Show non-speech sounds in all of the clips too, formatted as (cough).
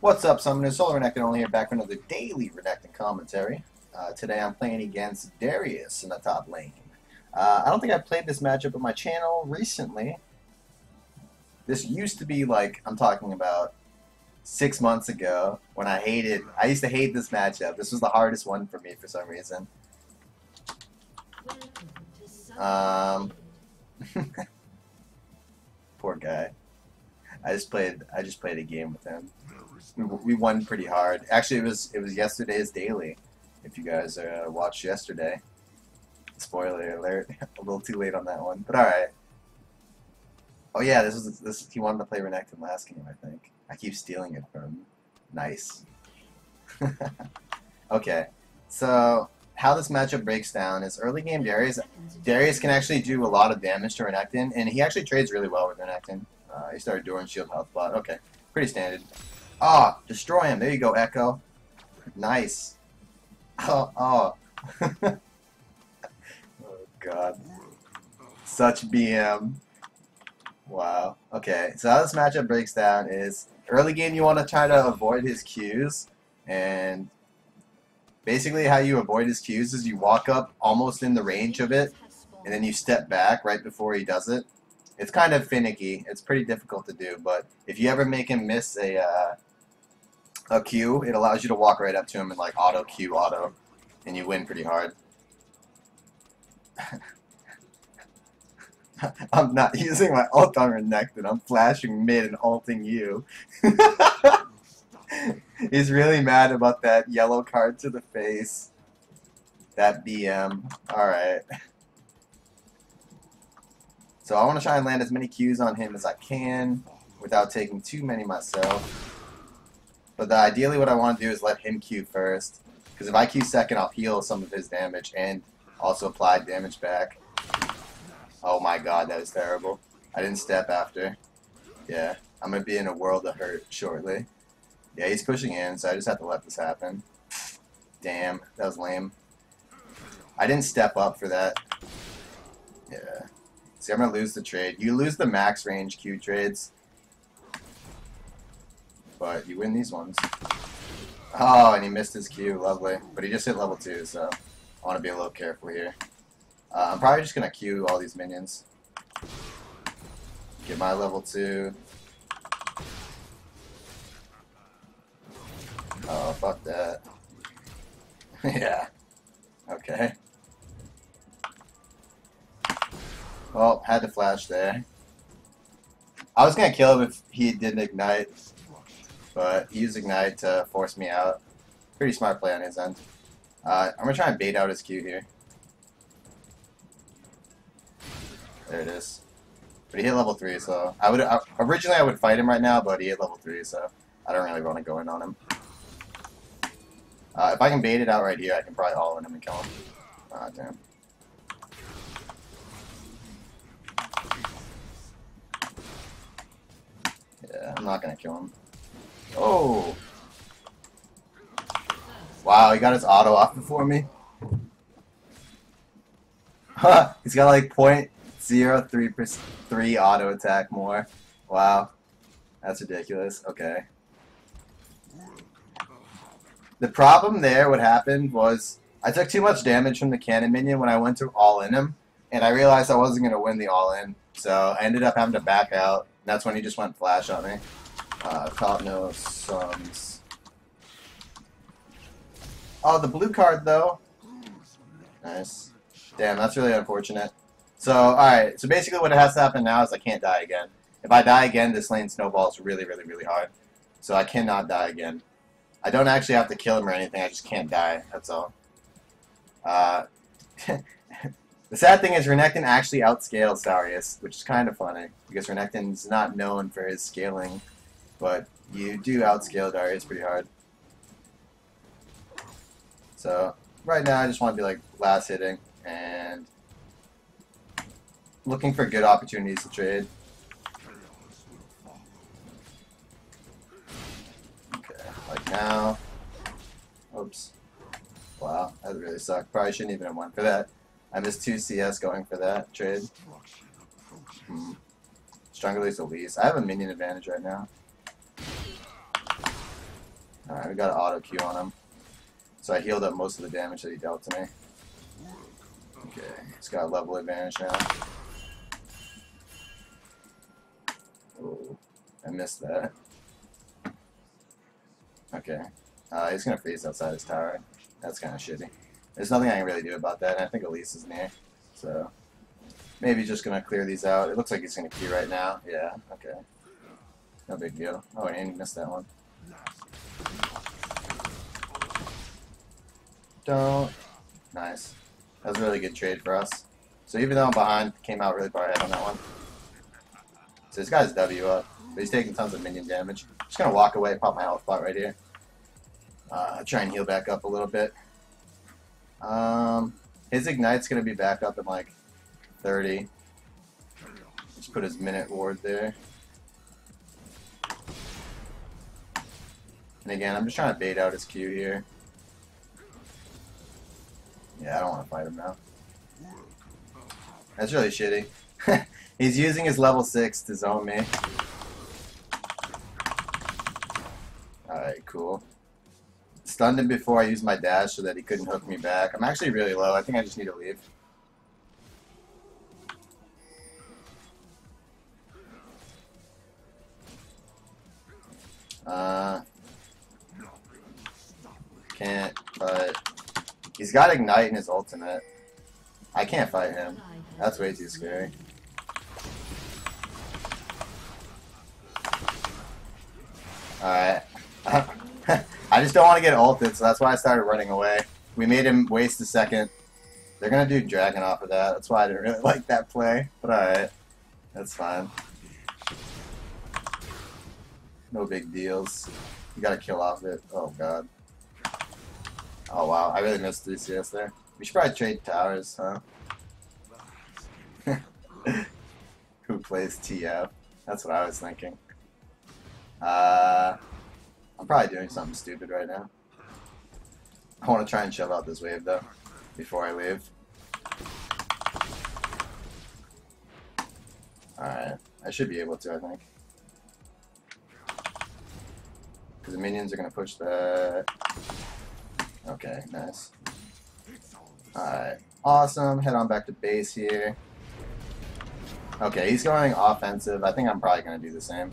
What's up, Summoner? Solo Renekton only here, back with another daily Renekton commentary. Uh, today I'm playing against Darius in the top lane. Uh, I don't think I've played this matchup on my channel recently. This used to be like, I'm talking about six months ago when I hated, I used to hate this matchup. This was the hardest one for me for some reason. Um, (laughs) poor guy. I just played, I just played a game with him we, won pretty hard. Actually, it was it was yesterday's daily. If you guys uh, watched yesterday, spoiler alert, (laughs) a little too late on that one, but all right. Oh yeah, this was this. He wanted to play Renekton last game, I think. I keep stealing it from. Nice. (laughs) okay, so how this matchup breaks down is early game Darius. Darius can actually do a lot of damage to Renekton, and he actually trades really well with Renekton. Uh, he started doing shield health pot. Okay, pretty standard. Ah, oh, destroy him. There you go, Echo. Nice. Oh, oh. (laughs) oh, God. Such BM. Wow. Okay, so how this matchup breaks down is early game you want to try to avoid his cues, and basically how you avoid his cues is you walk up almost in the range of it, and then you step back right before he does it. It's kind of finicky. It's pretty difficult to do, but if you ever make him miss a uh, a Q, it allows you to walk right up to him and like auto Q auto, and you win pretty hard. (laughs) I'm not using my ult on Renekton, I'm flashing mid and ulting you. (laughs) He's really mad about that yellow card to the face. That BM. Alright. So I want to try and land as many Qs on him as I can without taking too many myself. But the, ideally what I want to do is let him Q first. Because if I Q second, I'll heal some of his damage and also apply damage back. Oh my god, that was terrible. I didn't step after. Yeah, I'm going to be in a world of hurt shortly. Yeah, he's pushing in, so I just have to let this happen. Damn, that was lame. I didn't step up for that. Yeah. See, I'm going to lose the trade. You lose the max range Q trades but you win these ones. Oh, and he missed his Q. Lovely. But he just hit level 2, so I want to be a little careful here. Uh, I'm probably just going to Q all these minions. Get my level 2. Oh, fuck that. (laughs) yeah. Had to flash there. I was gonna kill him if he didn't ignite, but he used Ignite to force me out. Pretty smart play on his end. Uh, I'm to try and bait out his Q here. There it is. But he hit level 3, so... I would uh, Originally, I would fight him right now, but he hit level 3, so I don't really want to go in on him. Uh, if I can bait it out right here, I can probably all in him and kill him. Ah, damn. Yeah, I'm not to kill him. Oh. Wow, he got his auto off before me. Huh, he's got like point zero three percent three auto attack more. Wow. That's ridiculous. Okay. The problem there, what happened was I took too much damage from the cannon minion when I went to all in him, and I realized I wasn't going to win the all in, so I ended up having to back out. That's when he just went flash on me. Uh, top no sums. Oh, the blue card though. Nice. Damn, that's really unfortunate. So, alright, so basically what has to happen now is I can't die again. If I die again, this lane snowballs really, really, really hard. So I cannot die again. I don't actually have to kill him or anything, I just can't die, that's all. Uh, (laughs) the sad thing is Renekton actually outscaled Darius, which is kind of funny, because Renekton's not known for his scaling but you do outscale Darius pretty hard. So right now I just want to be like last hitting and looking for good opportunities to trade. Okay, like now. Oops. Wow, that really sucked. Probably shouldn't even have went for that. I missed 2 CS going for that trade. Hmm. Stronger the least. I have a minion advantage right now. Alright, we got an auto Q on him. So I healed up most of the damage that he dealt to me. Okay, he's got a level advantage now. Oh, I missed that. Okay. Uh, he's gonna freeze outside his tower. That's kind of shitty. There's nothing I can really do about that, and I think Elise is near. So, maybe just gonna clear these out. It looks like he's gonna key right now. Yeah, okay. No big deal. Oh, and he missed that one. Don't. Nice. That was a really good trade for us. So even though I'm behind, came out really far ahead on that one. So this guy's W up, but he's taking tons of minion damage. Just gonna walk away, pop my health spot right here. Uh, try and heal back up a little bit. Um, his ignite's gonna be back up in like 30. Just put his minute ward there. And again, I'm just trying to bait out his Q here. Yeah, I don't want to fight him now. That's really shitty. (laughs) He's using his level 6 to zone me. Alright, cool. Stunned him before I used my dash so that he couldn't hook me back. I'm actually really low. I think I just need to leave. Uh, can't, but he's got Ignite in his ultimate. I can't fight him. That's way too scary. Alright. I just don't want to get ulted, so that's why I started running away. We made him waste a second. They're gonna do Dragon off of that. That's why I didn't really (laughs) like that play. But alright. That's fine. No big deals. You gotta kill off it. Oh god. Oh wow, I really missed 3 CS there. We should probably trade towers, huh? (laughs) Who plays TF? That's what I was thinking. Uh, I'm probably doing something stupid right now. I want to try and shove out this wave though, before I leave. Alright, I should be able to, I think. Because the minions are going to push that. Okay, nice. Alright, awesome. Head on back to base here. Okay, he's going offensive. I think I'm probably going to do the same.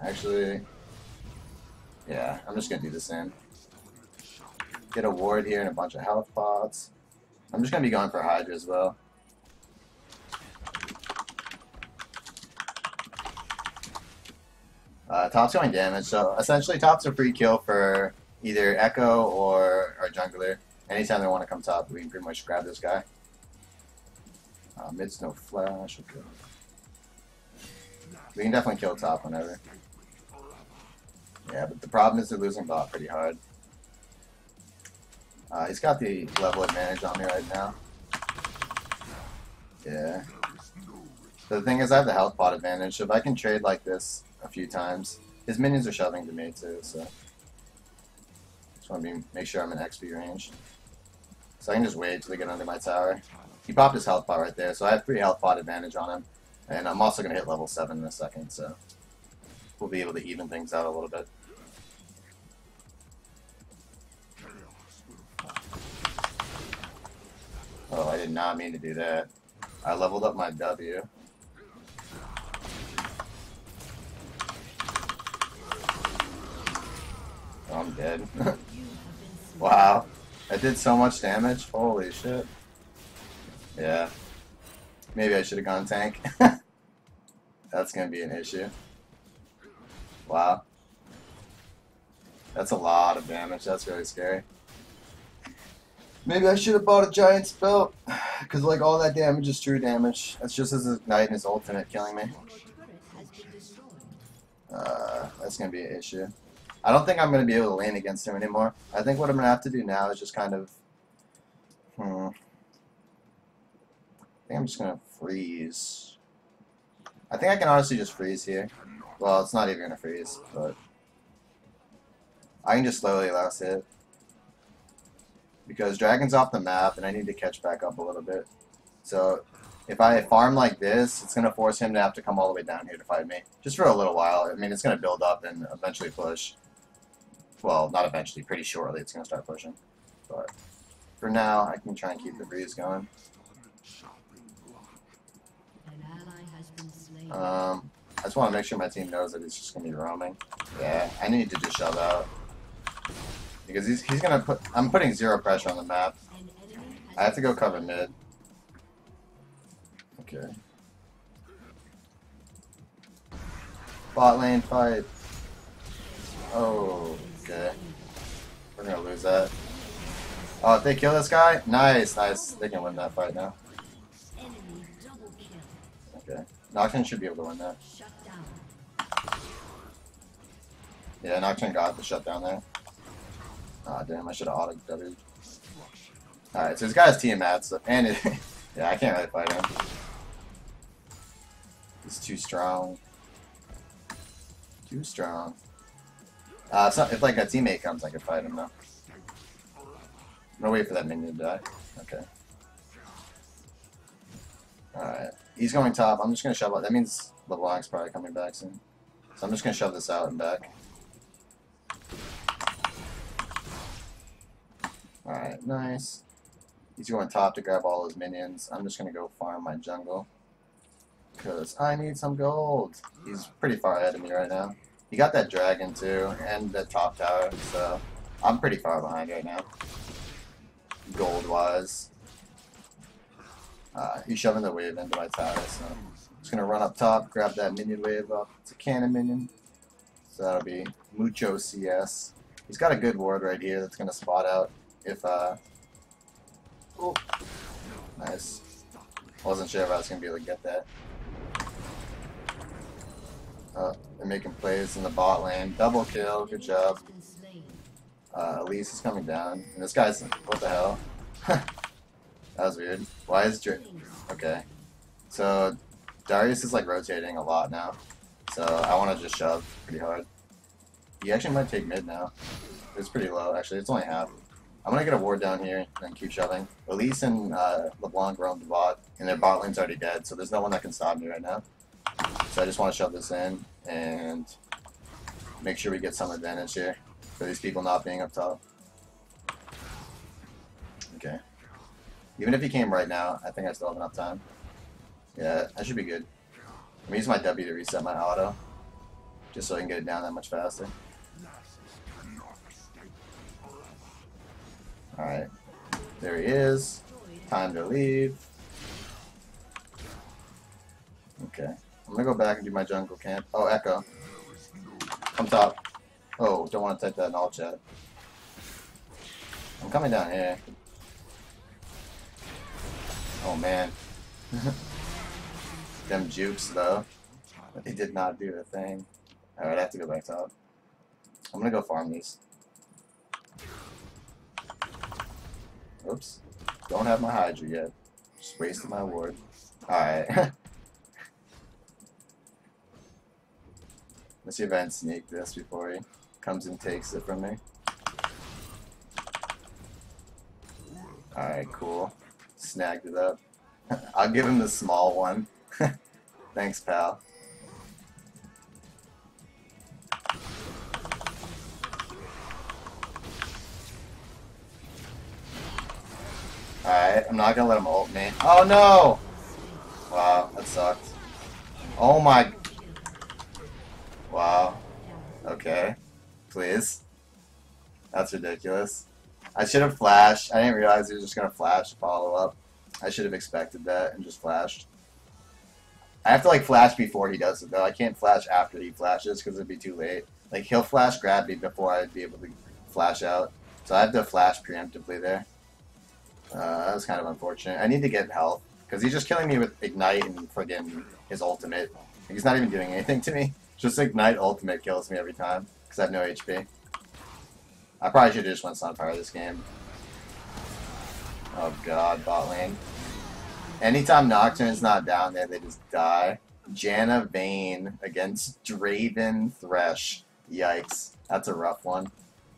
Actually, yeah, I'm just to do the same. Get a ward here and a bunch of health pots. I'm just to be going for Hydra as well. Uh, top's going damage, so essentially top's a free kill for either Echo or our jungler. Anytime they want to come top, we can pretty much grab this guy. Uh, mid's no flash, okay. We can definitely kill top whenever. Yeah, but the problem is they're losing bot pretty hard. Uh, he's got the level advantage on me right now. Yeah. The thing is, I have the health pot advantage, so if I can trade like this a few times, his minions are shoving to me too, so. Just want to be, make sure I'm in XP range. So I can just wait till they get under my tower. He popped his health pot right there, so I have 3 health pot advantage on him. And I'm also going to hit level 7 in a second, so we'll be able to even things out a little bit. Oh, I did not mean to do that. I leveled up my W. Oh, I'm dead. (laughs) wow. I did so much damage. Holy shit. Yeah. Maybe I should have gone tank. (laughs) That's going to be an issue. Wow. That's a lot of damage. That's really scary. Maybe I should have bought a Giant's Belt. Because, like, all that damage is true damage. That's just his ignite and his ultimate killing me. Uh, that's going to be an issue. I don't think I'm going to be able to lane against him anymore. I think what I'm going to have to do now is just kind of... Hmm. I think I'm just going to freeze. I think I can honestly just freeze here. Well, it's not even going to freeze, but... I can just slowly last hit. Because Dragon's off the map, and I need to catch back up a little bit. So, if I farm like this, it's gonna force him to have to come all the way down here to fight me, just for a little while. I mean, it's gonna build up and eventually push. Well, not eventually, pretty shortly it's gonna start pushing. But for now, I can try and keep the breeze going. An ally has been slain. Um, I just want to make sure my team knows that he's just gonna be roaming. Yeah, I need to just shove out because he's he's gonna put. I'm putting zero pressure on the map. I have to go cover mid. Okay. Bot lane fight. Oh, okay. We're gonna lose that. Oh, if they kill this guy, nice, nice. They can win that fight now. Okay. Nocturne should be able to win that. Yeah, Nocturne got the shutdown there. Ah, damn, I should have auto w Alright, so this guy has Tiamat, so, and it, (laughs) yeah, I can't really fight him. He's too strong. Too strong. Uh, so if like a teammate comes, I can fight him though. Gonna wait for that minion to die. Okay. Alright. He's going top. I'm just gonna shove out. That means LeBlanc's probably coming back soon. So I'm just gonna shove this out and back. Alright, nice. He's going top to grab all his minions. I'm just gonna go farm my jungle. Because I need some gold. He's pretty far ahead of me right now. He got that dragon too, and the top tower, so I'm pretty far behind right now. Gold wise. Uh, he's shoving the wave into my tower, so I'm just gonna run up top, grab that minion wave up. It's a cannon minion. So that'll be Mucho CS. He's got a good ward right here that's gonna spot out if uh oh nice. Wasn't sure if I was gonna be able to get that. Uh, they're making plays in the bot lane. Double kill, good job. Uh, Elise is coming down. And this guy's what the hell? (laughs) that was weird. Why is Dra- okay? So Darius is like rotating a lot now. So I want to just shove pretty hard. He actually might take mid now. It's pretty low actually. It's only half. I'm gonna get a ward down here and keep shoving. Elise and uh, LeBlanc roam the bot, and their bot lane's already dead, so there's no one that can stop me right now. So I just want to shove this in and make sure we get some advantage here for these people not being up top. Okay. Even if he came right now, I think I still have enough time. Yeah, that should be good. I'm use my W to reset my auto, just so I can get it down that much faster. Alright. There he is. Time to leave. Okay. I'm gonna go back and do my jungle camp. Oh, Echo. Come top. Oh, don't want to type that in all chat. I'm coming down here. Oh man. (laughs) Them jukes though. They did not do a thing. Alright, I have to go back top. I'm gonna go farm these. Oops. Don't have my Hydra yet. Just wasted my ward. Alright. (laughs) Let's see if I can sneak this before he comes and takes it from me. Alright, cool. Snagged it up. (laughs) I'll give him the small one. (laughs) Thanks, pal. Alright, I'm not gonna let him ult me. Oh no! Wow, that sucked. Oh my. Wow. Okay. Please. That's ridiculous. I should have flashed. I didn't realize he was just gonna flash follow up. I should have expected that and just flashed. I have to like flash before he does it though. I can't flash after he flashes because it'd be too late. Like he'll flash grab me before I'd be able to flash out. So I have to flash preemptively there. Uh, that was kind of unfortunate. I need to get health because he's just killing me with ignite and friggin' his ultimate. He's not even doing anything to me. Just ignite ultimate kills me every time because I have no HP. I probably should have just went Sunfire this game. Oh god, bot lane. Anytime Nocturne's not down there, they just die. Janna Vayne against Draven Thresh. Yikes. That's a rough one.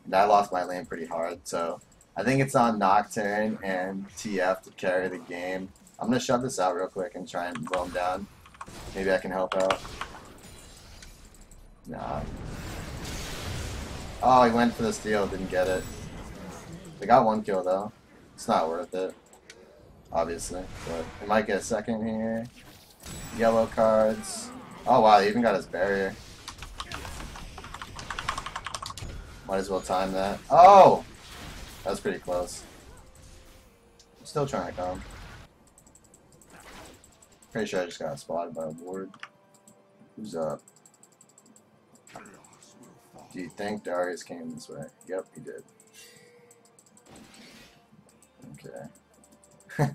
And I lost my lane pretty hard, so I think it's on Nocturne and TF to carry the game. I'm gonna shove this out real quick and try and blow him down. Maybe I can help out. Nah. Oh, he went for the steal, didn't get it. They got one kill though. It's not worth it. Obviously. But he might get a second here. Yellow cards. Oh wow, he even got his barrier. Might as well time that. Oh! That was pretty close. Still trying to come. Pretty sure I just got spotted by a ward. Who's up? Do you think Darius came this way? Yep, he did. Okay. (laughs)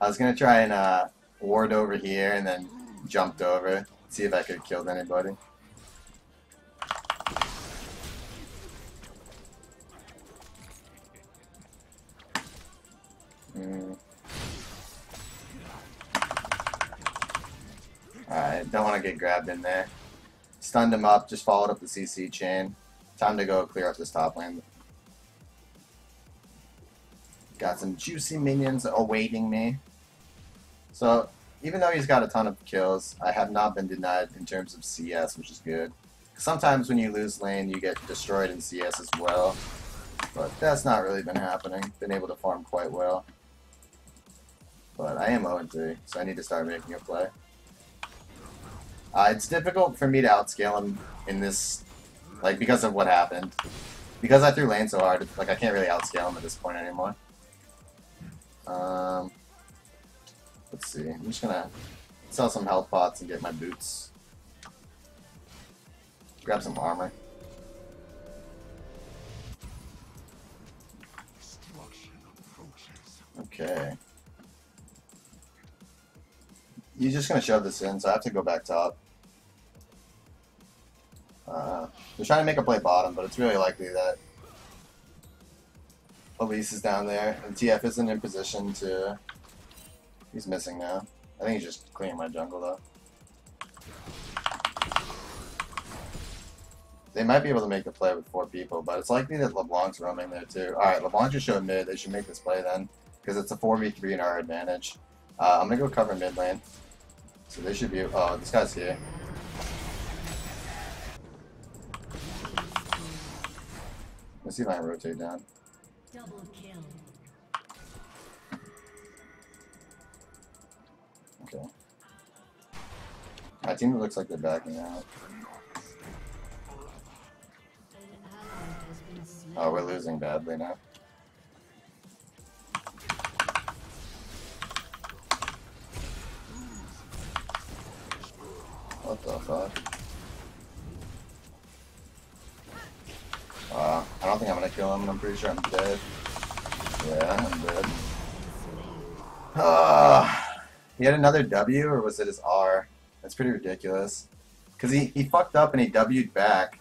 I was gonna try and uh, ward over here and then jumped over, see if I could killed anybody. Don't want to get grabbed in there. Stunned him up, just followed up the CC chain. Time to go clear up this top lane. Got some juicy minions awaiting me. So, even though he's got a ton of kills, I have not been denied in terms of CS, which is good. Sometimes when you lose lane, you get destroyed in CS as well. But that's not really been happening. Been able to farm quite well. But I am 0-3, so I need to start making a play. Uh, it's difficult for me to outscale him in this, like, because of what happened. Because I threw lane so hard, like, I can't really outscale him at this point anymore. Um, let's see. I'm just gonna sell some health pots and get my boots. Grab some armor. Okay. You're just gonna shove this in, so I have to go back top. Uh, they're trying to make a play bottom, but it's really likely that Elise is down there, and TF isn't in position to. He's missing now. I think he's just clearing my jungle though. They might be able to make the play with four people, but it's likely that LeBlanc's roaming there too. Alright, LeBlanc just showed mid. They should make this play then, because it's a 4v3 in our advantage. Uh, I'm gonna go cover mid lane. So they should be. Oh, this guy's here. Let's see if I can rotate down. Double kill. Okay. My team looks like they're backing out. An ally has been slain. Oh, we're losing badly now. What the fuck? Uh, I don't think I'm gonna kill him, and I'm pretty sure I'm dead. Yeah, I'm dead. Uh, he had another W, or was it his R? That's pretty ridiculous. Because he, he fucked up and he W'd back.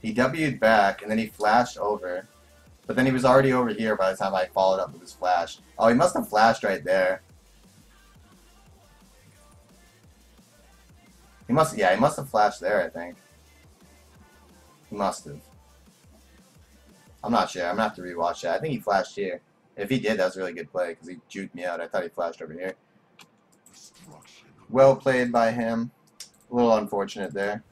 He W'd back, and then he flashed over. But then he was already over here by the time I followed up with his flash. Oh, he must have flashed right there. He must, yeah, he must have flashed there, I think. He must have. I'm not sure. I'm gonna have to rewatch that. I think he flashed here. If he did, that was a really good play because he juked me out. I thought he flashed over here. Well played by him. A little unfortunate there.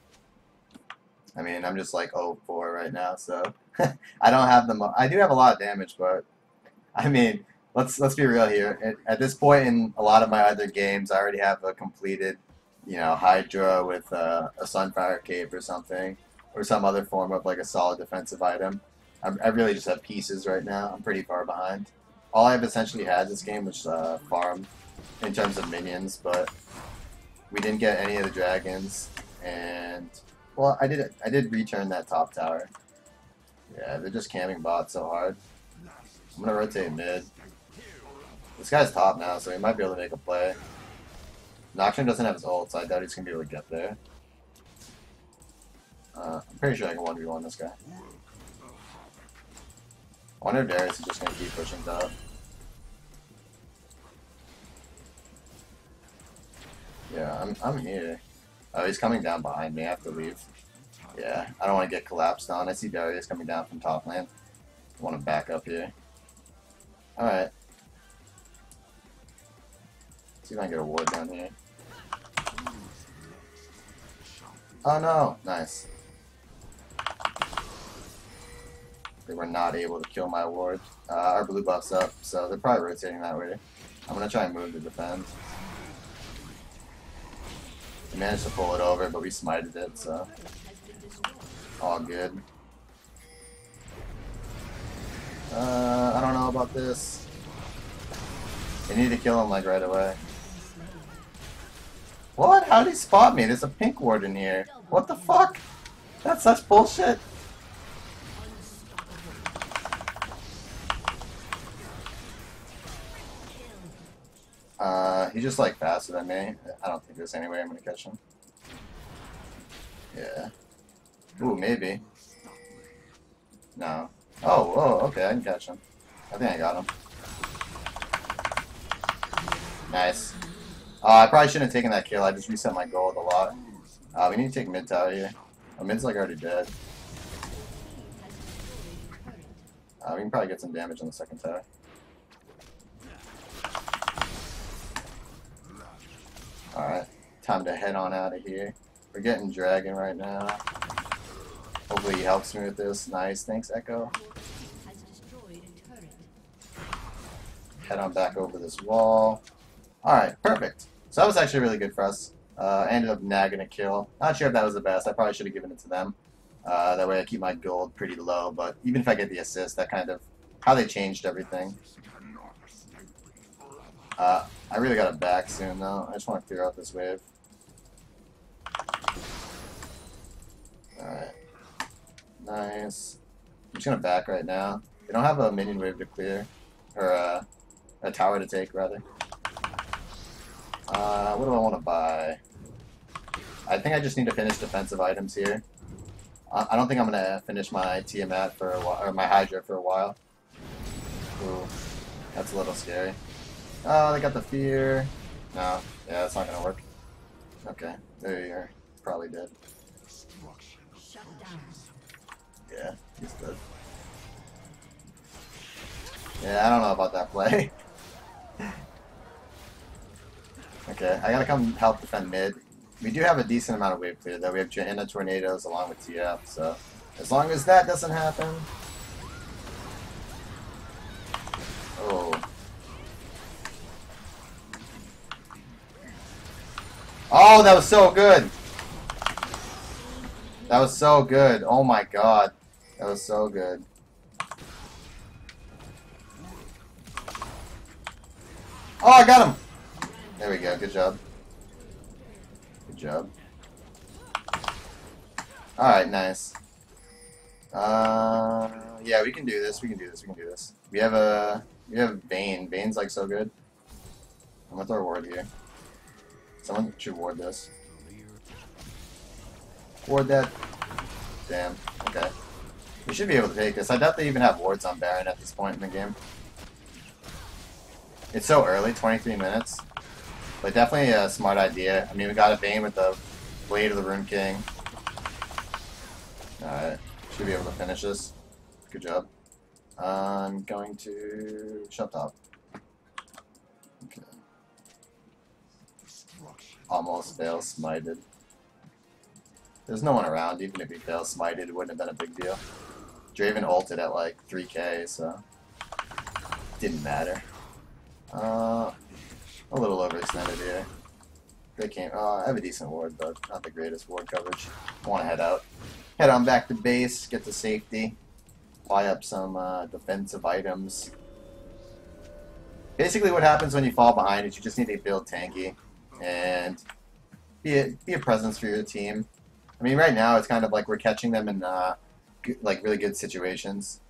I mean, I'm just like 0-4 right now, so (laughs) I don't have the. I do have a lot of damage, but I mean, let's let's be real here. At, at this point in a lot of my other games, I already have a completed, you know, Hydra with uh, a Sunfire Cape or something, or some other form of like a solid defensive item. I'm, I really just have pieces right now. I'm pretty far behind. All I've essentially had this game was uh, farm in terms of minions, but we didn't get any of the dragons, and well, I did I did return that top tower. Yeah, they're just camping bot so hard. I'm gonna rotate mid. This guy's top now, so he might be able to make a play. Nocturne doesn't have his ult, so I doubt he's gonna be able to get there. Uh, I'm pretty sure I can 1v1 this guy. Wonder if Darius is just gonna keep pushing top. Yeah, I'm I'm here. Oh, he's coming down behind me. I have to leave. Yeah, I don't want to get collapsed on. I see Darius coming down from top lane. I want to back up here. Alright. See if I can get a ward down here. Oh no! Nice. They were not able to kill my ward. Uh, our blue buff's up, so they're probably rotating that way. I'm gonna try and move to defend. We managed to pull it over, but we smited it, so all good. Uh, I don't know about this. They need to kill him like right away. What? How did he spot me? There's a pink ward in here. What the fuck? That's such bullshit. Uh, he's just like faster than me. I don't think there's any way I'm gonna catch him. Yeah. Ooh, maybe. No. Oh, oh, okay, I can catch him. I think I got him. Nice. Uh, I probably shouldn't have taken that kill. I just reset my gold a lot. Uh, we need to take mid tower here. Oh, mid's like already dead. Uh, we can probably get some damage on the second tower. Alright, time to head on out of here. We're getting Dragon right now. Hopefully he helps me with this. Nice, thanks Echo. Head on back over this wall. Alright, perfect. So that was actually really good for us. Uh, ended up nagging a kill. Not sure if that was the best. I probably should have given it to them. Uh, that way I keep my gold pretty low, but even if I get the assist, that kind of how they changed everything. Uh, I really got to back soon though. I just want to clear out this wave. Alright. Nice. I'm just gonna back right now. They don't have a minion wave to clear. Or uh, a tower to take, rather. Uh, what do I want to buy? I think I just need to finish defensive items here. I I don't think I'm gonna finish my Tiamat for a while, or my Hydra for a while. Ooh, that's a little scary. Oh, they got the fear. No, yeah, that's not gonna work. Okay, there you're probably dead. Yeah, he's dead. Yeah, I don't know about that play. (laughs) okay, I gotta come help defend mid. We do have a decent amount of wave clear though. We have Janna Tornadoes along with TF, so as long as that doesn't happen. Oh. Oh, that was so good! That was so good. Oh my god. That was so good. Oh, I got him! There we go. Good job. Good job. Alright, nice. Uh, yeah, we can do this. We can do this. We can do this. We have a... We have Vayne. Vayne's like so good. I'm gonna throw a ward here. Someone should ward this. Ward that. Damn. Okay. We should be able to take this. I doubt they even have wards on Baron at this point in the game. It's so early, 23 minutes. But definitely a smart idea. I mean, we got a Vayne with the Blade of the Ruined King. Alright. Should be able to finish this. Good job. I'm going to shut top. Almost fail smited. There's no one around, even if he fail smited, it wouldn't have been a big deal. Draven ulted at like 3k, so didn't matter. Uh, a little overextended here. They came. Uh, I have a decent ward, but not the greatest ward coverage. I want to head out. Head on back to base, get to safety, buy up some uh, defensive items. Basically, what happens when you fall behind is you just need to build tanky and be a, be a presence for your team. I mean, right now it's kind of like we're catching them in uh, like really good situations.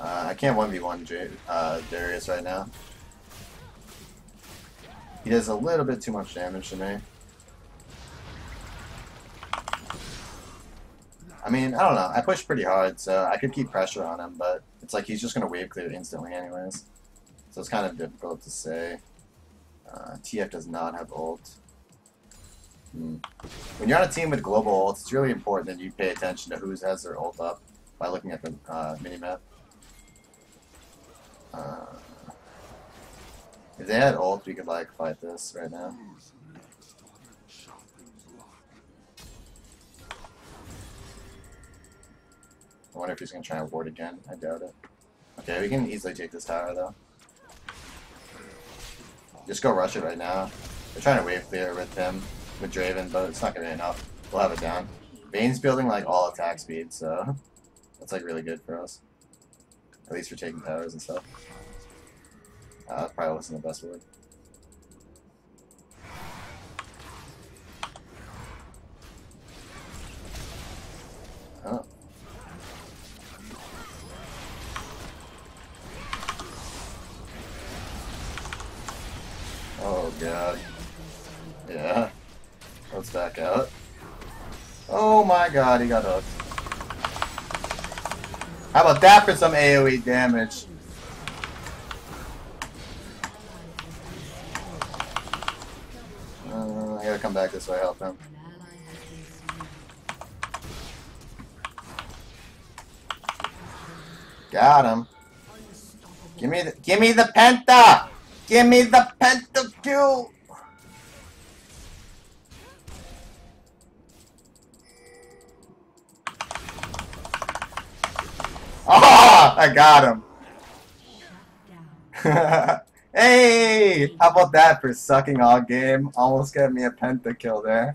Uh, I can't 1v1 J- uh, Darius right now. He does a little bit too much damage to me. I mean, I don't know. I pushed pretty hard, so I could keep pressure on him, but it's like he's just going to wave clear instantly anyways. So it's kind of difficult to say. Uh, TF does not have ult. Hmm. When you're on a team with global ults, it's really important that you pay attention to who has their ult up by looking at the uh, minimap. Uh, if they had ult, we could like fight this right now. I wonder if he's gonna try and ward again. I doubt it. Okay, we can easily take this tower though. Just go rush it right now. They're trying to wave clear with him, with Draven, but it's not gonna be enough. We'll have it down. Vayne's building like all attack speed, so (laughs) that's like really good for us. At least for taking towers and stuff. Uh, that probably wasn't the best word. God, he got hooked. How about that for some AoE damage? Uh, I gotta come back this way, help him. Got him. Give me the, give me the penta! Give me the penta kill! Ah! I got him. (laughs) Hey! How about that for sucking all game? Almost got me a penta kill there.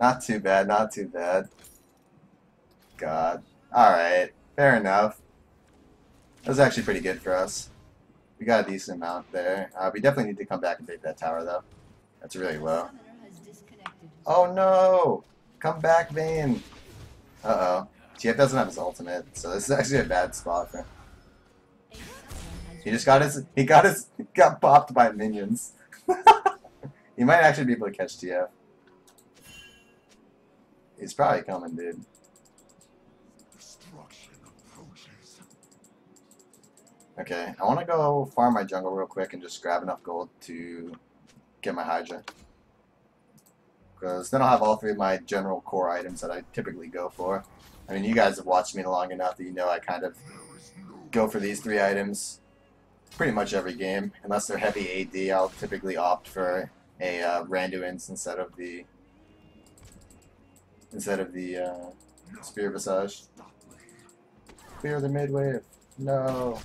Not too bad, not too bad. God. Alright, fair enough. That was actually pretty good for us. We got a decent amount there. Uh, we definitely need to come back and take that tower, though. That's really low. Summoner has disconnected. Oh no! Come back, Vayne! Uh oh. TF doesn't have his ultimate, so this is actually a bad spot for him. He just got his. He got his. Got popped by minions. (laughs) he might actually be able to catch TF. He's probably coming, dude. Okay, I want to go farm my jungle real quick and just grab enough gold to get my Hydra. Because then I'll have all three of my general core items that I typically go for. I mean, you guys have watched me long enough that you know I kind of go for these three items pretty much every game. Unless they're heavy AD, I'll typically opt for a uh, Randuin's instead of the instead of the uh, Spirit Visage. Clear the mid wave. No,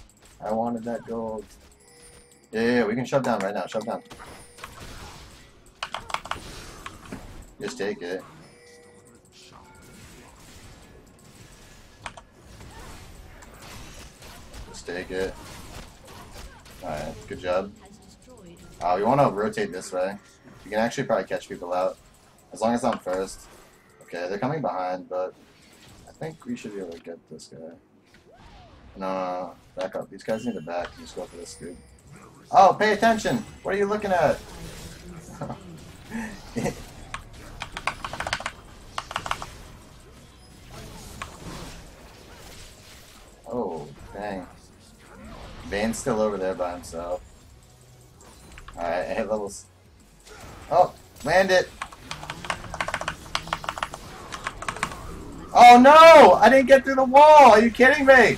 I wanted that gold. Yeah, yeah, yeah, we can shove down right now. Shove down. Just take it. Take it. Alright, good job. we want to rotate this way. We can actually probably catch people out. As long as I'm first. Okay, they're coming behind, but I think we should be able to get this guy. No, no, no, back up. These guys need to back. Just go for this dude. Oh, pay attention! What are you looking at? (laughs) (laughs) Vayne's still over there by himself. Alright, (laughs) hit levels. Oh, land it! Oh no! I didn't get through the wall! Are you kidding me?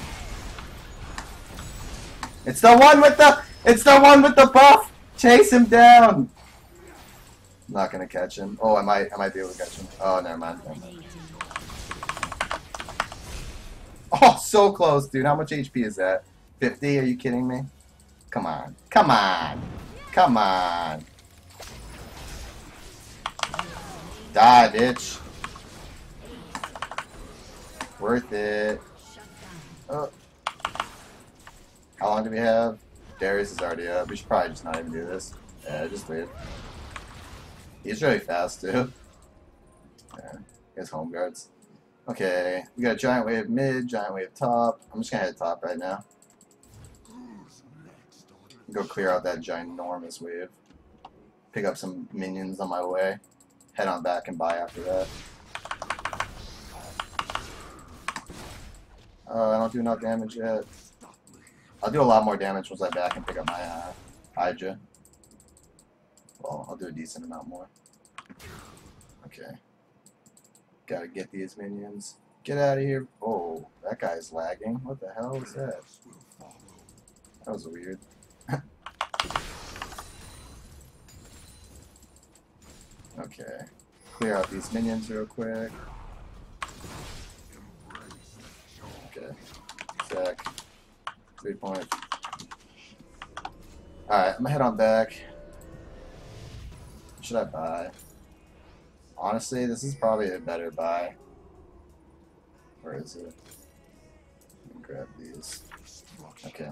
It's the one with the it's the one with the buff! Chase him down! Not gonna catch him. Oh I might I might be able to catch him. Oh never mind. Never mind. Oh so close, dude. How much HP is that? 50? Are you kidding me? Come on. Come on! Come on! Die, bitch. Worth it. Oh. How long do we have? Darius is already up. We should probably just not even do this. Yeah, just wait. He's really fast too. Yeah, he has home guards. Okay, we got a giant wave mid, giant wave top. I'm just gonna head top right now. Go clear out that ginormous wave. Pick up some minions on my way. Head on back and buy after that. Oh, I don't do enough damage yet. I'll do a lot more damage once I back and pick up my uh, Hydra. Well, I'll do a decent amount more. Okay. Gotta get these minions. Get out of here. Oh, that guy's lagging. What the hell is that? That was weird. (laughs) okay. Clear out these minions real quick. Okay. Sec. Three point. Alright, I'm gonna head on back. What should I buy? Honestly, this is probably a better buy. Where is it? Grab these. Okay.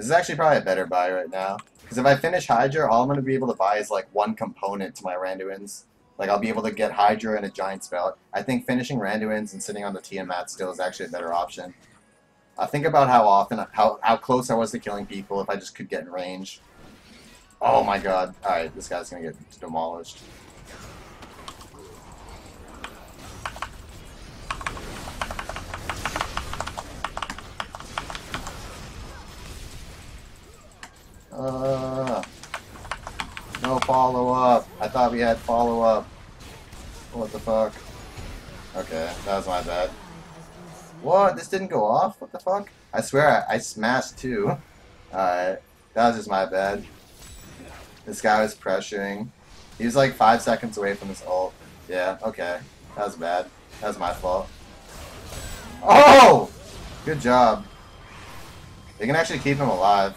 This is actually probably a better buy right now. Because if I finish Hydra, all I'm going to be able to buy is like one component to my Randuins. Like I'll be able to get Hydra and a Giant's Belt. I think finishing Randuins and sitting on the Tiamat still is actually a better option. Uh, think about how often, how, how close I was to killing people if I just could get in range. Oh my god. Alright, this guy's going to get demolished. Uh, no follow up. I thought we had follow up. What the fuck? Okay, that was my bad. What? This didn't go off? What the fuck? I swear I, I smashed two. Alright, that was just my bad. This guy was pressuring. He was like five seconds away from his ult. Yeah, okay. That was bad. That was my fault. Oh! Good job. They can actually keep him alive.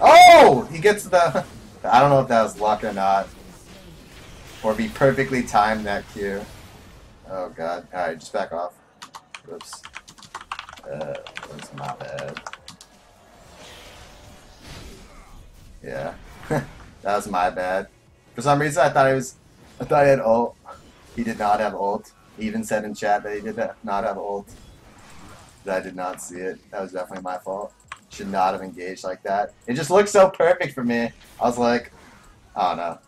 Oh! He gets the... (laughs) I don't know if that was luck or not. Or he perfectly timed that Q. Oh god. Alright, just back off. Whoops. Uh, that's my bad. Yeah. (laughs) that was my bad. For some reason I thought he was... I thought he had ult. He did not have ult. He even said in chat that he did not have ult. That I did not see it. That was definitely my fault should not have engaged like that. It just looked so perfect for me. I was like, I don't know.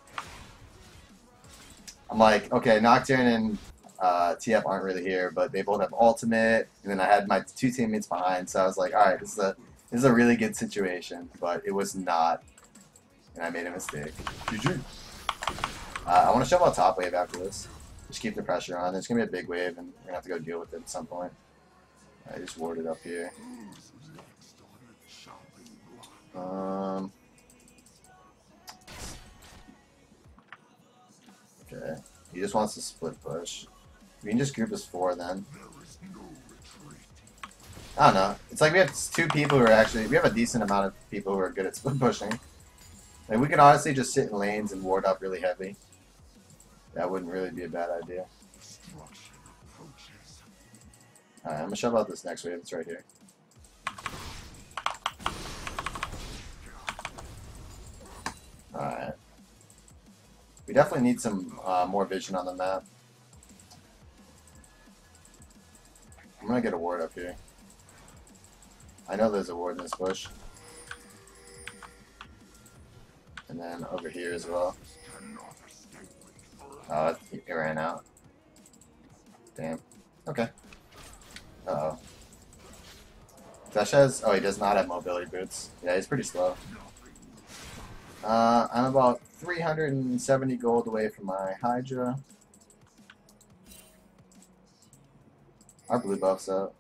I'm like, okay, Nocturne and uh, TF aren't really here, but they both have ultimate, and then I had my two teammates behind, so I was like, all right, this is a this is a really good situation, but it was not, and I made a mistake. GG. Uh, I want to shove out top wave after this. Just keep the pressure on. There's gonna be a big wave, and we're gonna have to go deal with it at some point. I just warded up here. He just wants to split push. We can just group as four then. I don't know. It's like we have two people who are actually. We have a decent amount of people who are good at split pushing. Like we can honestly just sit in lanes and ward up really heavy. That wouldn't really be a bad idea. Alright, I'm gonna shove out this next wave. It's right here. Alright. We definitely need some uh, more vision on the map. I'm gonna get a ward up here. I know there's a ward in this bush. And then over here as well. Oh, it it ran out. Damn. Okay. Uh oh. Dash has. Oh, he does not have mobility boots. Yeah, he's pretty slow. Uh, I'm about 370 gold away from my Hydra. Our blue buff's up.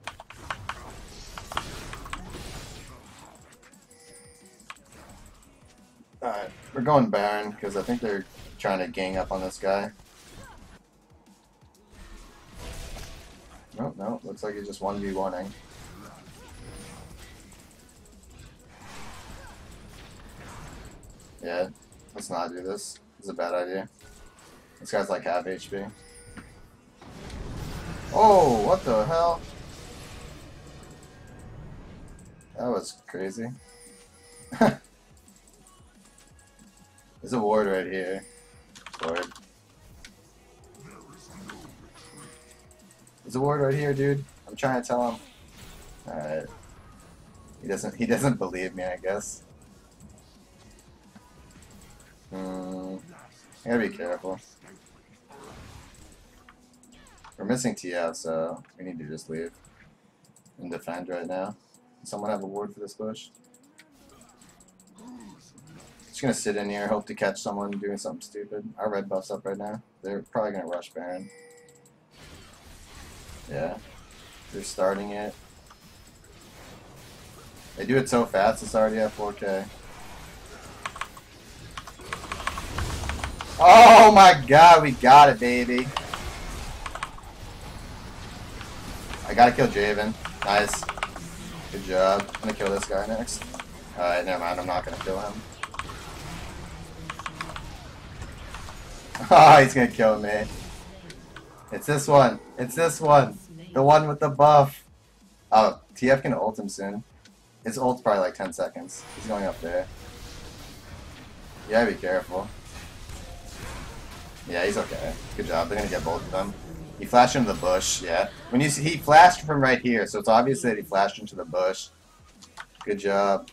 Alright, we're going Baron because I think they're trying to gang up on this guy. Nope, no, looks like he's just 1v1ing. Yeah, let's not do this. Is a bad idea. This guy's like half HP. Oh, what the hell? That was crazy. (laughs) There's a ward right here. Ward. There's a ward right here, dude. I'm trying to tell him. Alright. He doesn't he doesn't believe me, I guess. Gotta be careful. We're missing TF, so we need to just leave and defend right now. Does someone have a ward for this bush? Just gonna sit in here, hope to catch someone doing something stupid. Our red buff's up right now. They're probably gonna rush Baron. Yeah. They're starting it. They do it so fast, it's already at 4K. Oh my god, we got it, baby. I gotta kill Jarvan. Nice. Good job. I'm gonna kill this guy next. Alright, never mind, I'm not gonna kill him. Oh, (laughs) he's gonna kill me. It's this one. It's this one. The one with the buff. Oh, TF can ult him soon. His ult's probably like 10 seconds. He's going up there. Yeah, be careful. Yeah, he's okay. Good job. They're gonna get both of them. He flashed into the bush, yeah. When you see, he flashed from right here, so it's obvious that he flashed into the bush. Good job.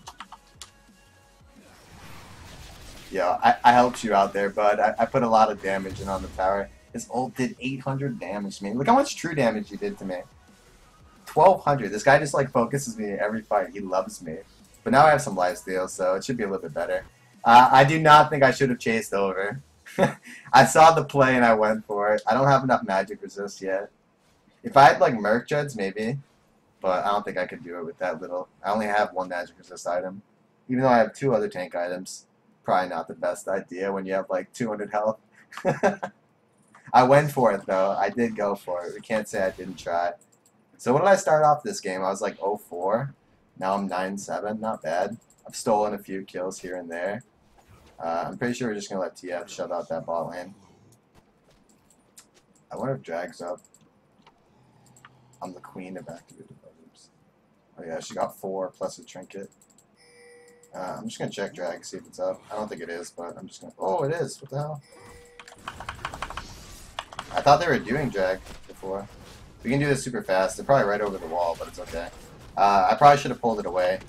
Yeah, I, I helped you out there, bud. I, I put a lot of damage in on the tower. His ult did 800 damage to me. Look how much true damage he did to me. 1200. This guy just like focuses me every fight. He loves me. But now I have some lifesteal, so it should be a little bit better. Uh, I do not think I should have chased over. (laughs) I saw the play and I went for it. I don't have enough magic resist yet. If I had like Merc Jets, maybe. But I don't think I could do it with that little. I only have one magic resist item. Even though I have two other tank items. Probably not the best idea when you have like 200 health. (laughs) I went for it though. I did go for it. We can't say I didn't try. So when did I start off this game? I was like 04. Now I'm 9-7. Not bad. I've stolen a few kills here and there. Uh, I'm pretty sure we're just going to let TF shut out that bot lane. I wonder if Drag's up. I'm the queen of activated buttons. Oh yeah, she got four plus a trinket. Uh, I'm just going to check Drag, see if it's up. I don't think it is, but I'm just going to... Oh, it is. What the hell? I thought they were doing Drag before. We can do this super fast. They're probably right over the wall, but it's okay. Uh, I probably should have pulled it away.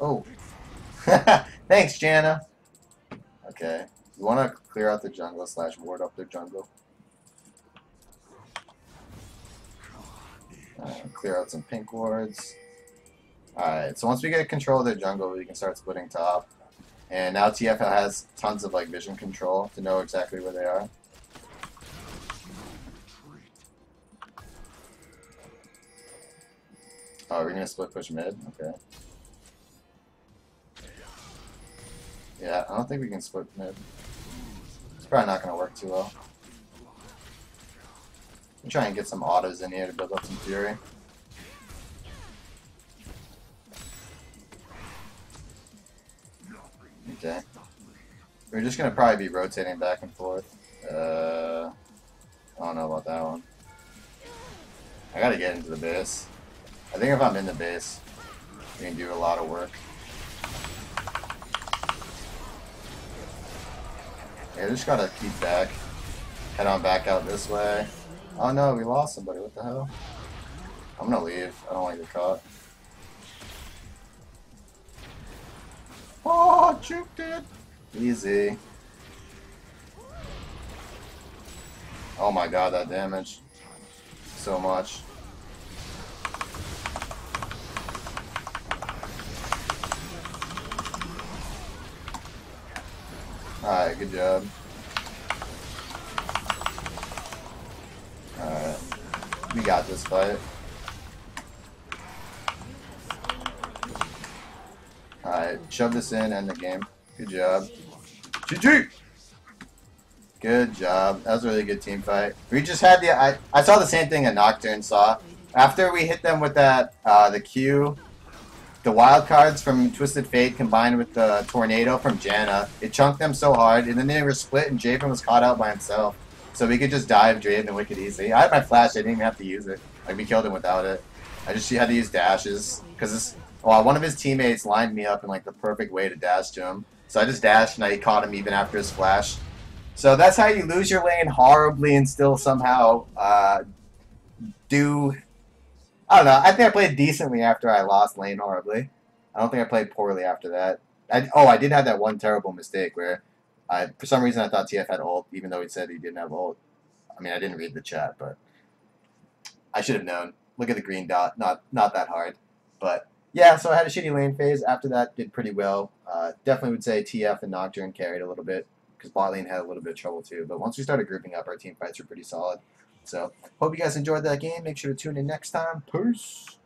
Oh. (laughs) (laughs) Thanks, Janna. Okay. You want to clear out the jungle slash ward up their jungle. Uh, clear out some pink wards. Alright, so once we get control of their jungle, we can start splitting top. And now TF has tons of like vision control to know exactly where they are. Oh, we're gonna split push mid? Okay. Yeah, I don't think we can split mid. It's probably not gonna work too well. I'm trying to get some autos in here to build up some fury. Okay. We're just gonna probably be rotating back and forth. Uh, I don't know about that one. I gotta get into the base. I think if I'm in the base, we can do a lot of work. Yeah, just gotta keep back. Head on back out this way. Oh no, we lost somebody. What the hell? I'm gonna leave. I don't want to get caught. Oh, juked it. Easy. Oh my god, that damage. So much. Alright, good job. Alright. We got this fight. Alright, shove this in, end the game. Good job. GG! Good job. That was a really good team fight. We just had the... I, I saw the same thing that Nocturne saw. After we hit them with that, uh, the Q, the wild cards from Twisted Fate combined with the tornado from Janna, it chunked them so hard, and then they were split, and Jarvan was caught out by himself. So we could just dive Draven and Wicked easy. I had my flash, I didn't even have to use it. Like, we killed him without it. I just had to use dashes, because well, one of his teammates lined me up in, like, the perfect way to dash to him. So I just dashed, and I caught him even after his flash. So that's how you lose your lane horribly and still somehow uh, do I don't know. I think I played decently after I lost lane horribly. I don't think I played poorly after that. I, oh, I did have that one terrible mistake where, I for some reason I thought TF had ult, even though he said he didn't have ult. I mean, I didn't read the chat, but I should have known. Look at the green dot. Not not that hard, but yeah. So I had a shitty lane phase. After that, did pretty well. Uh, definitely would say TF and Nocturne carried a little bit because bot lane had a little bit of trouble too. But once we started grouping up, our team fights were pretty solid. So, hope you guys enjoyed that game. Make sure to tune in next time. Peace.